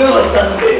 Lula Sunday.